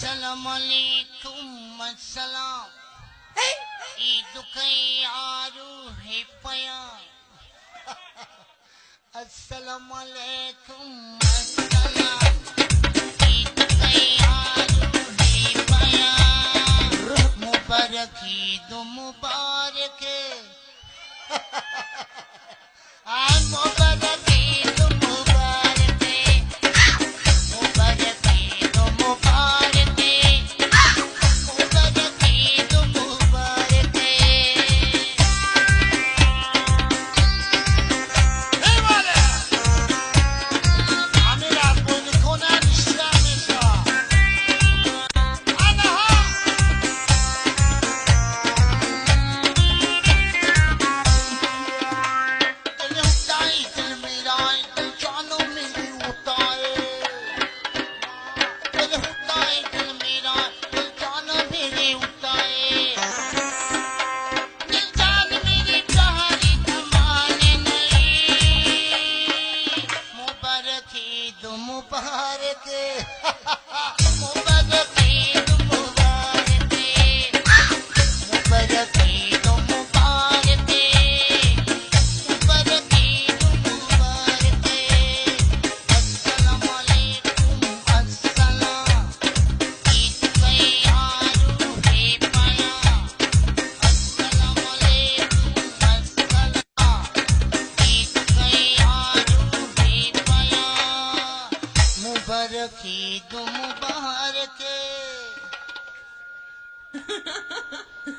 असलमकुम असलाम है पया असलमकुम असलाम मुबारक ईद मुबारक। आ मुबारक। तुम पहाड़ के त